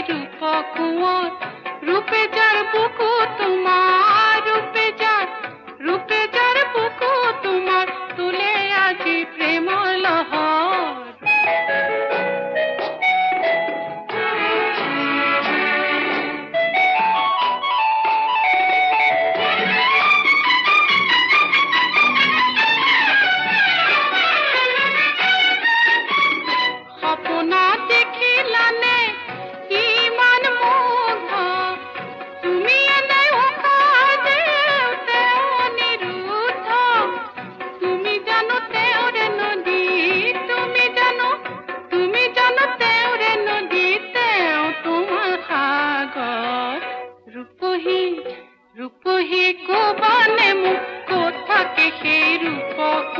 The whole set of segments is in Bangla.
রূপ কুঁৱৰ ৰূপে যাৰ বুকু তোমাৰ ৰূপে যাৰ ৰূপে যাৰ বুকু তোমাৰ তোলে আজি প্ৰেমৰ থাকে সেই ৰূপ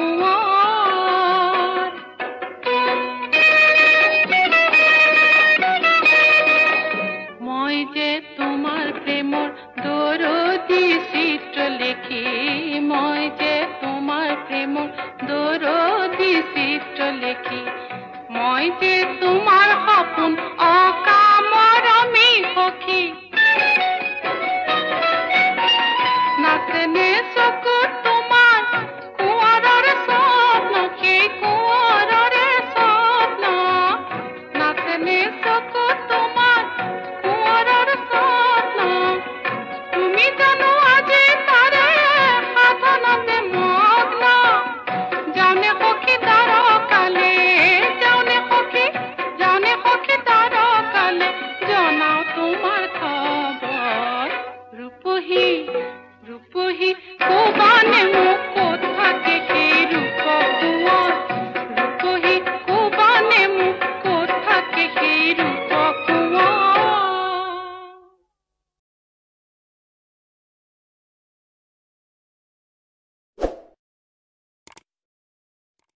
মই যে তোমাৰ প্ৰেমৰ দৰদী চিত্ৰ লিখি মই যে তোমাৰ প্ৰেমৰ দৰদী চিত্ৰ লিখি মই যে তোমাৰ